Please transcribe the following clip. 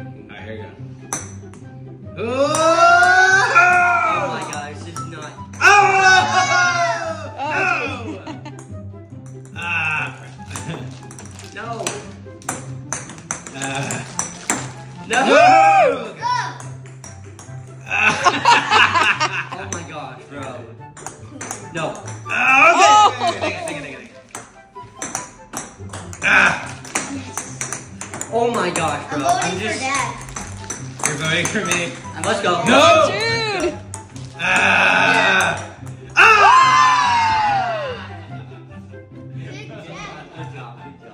Alright, here we go. Oh Oh! my gosh, this is not. Oh! No! Ah. No. Ah. No. No! Oh my gosh, bro. No. Ah, okay. It, take it, take it, take it. Ah, Oh my gosh, bro. I'm voting I'm just... for Dad. You're voting for me. I'm Let's go. No! Dude! Ah! Yeah. Ah! Good job. Good job.